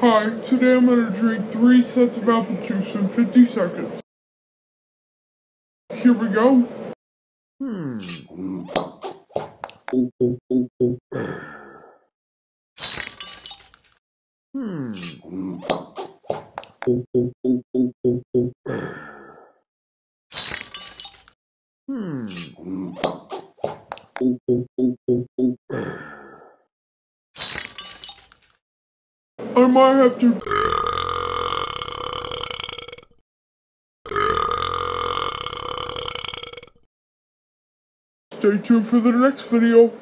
Hi, today I'm gonna drink three sets of apple juice in 50 seconds. Here we go. Hmm. Hmm. Hmm. I might have to. Stay tuned for the next video.